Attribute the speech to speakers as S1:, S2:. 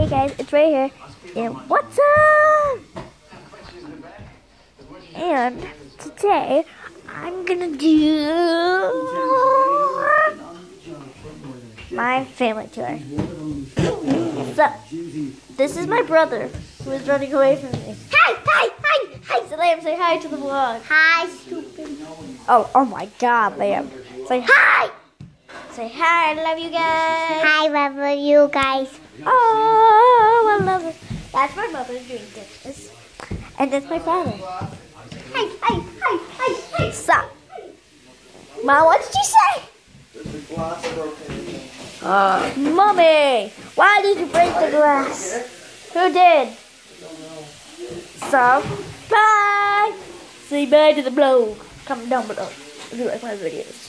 S1: Hey guys, it's right here. And what's up? And today I'm gonna do my family tour. So, this is my brother who is running away from me. Hi, hi, hi, hi. So Liam, say hi to the vlog.
S2: Hi, stupid.
S1: Oh, oh my God, Liam. Say hi. Say hi. I love you guys.
S2: Hi, love you guys.
S1: Oh, I love it. That's my mother doing this. And that's my father. Hi, hi, hi, hi, hi. Stop. Mom, what did you say? Uh, Mommy, why did you break the glass? Who did? Don't know. So, bye. Say bye to the blog. Comment down below if you like my videos.